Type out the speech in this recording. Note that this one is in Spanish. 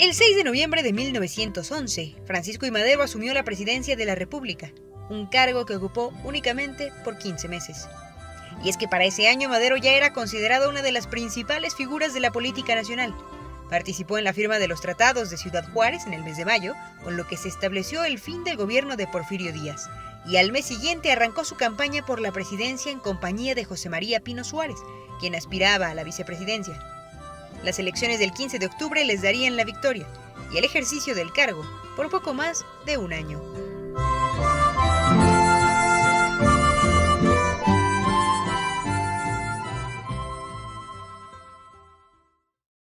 El 6 de noviembre de 1911, Francisco I. Madero asumió la presidencia de la República, un cargo que ocupó únicamente por 15 meses. Y es que para ese año Madero ya era considerado una de las principales figuras de la política nacional. Participó en la firma de los tratados de Ciudad Juárez en el mes de mayo, con lo que se estableció el fin del gobierno de Porfirio Díaz, y al mes siguiente arrancó su campaña por la presidencia en compañía de José María Pino Suárez, quien aspiraba a la vicepresidencia. Las elecciones del 15 de octubre les darían la victoria y el ejercicio del cargo por poco más de un año.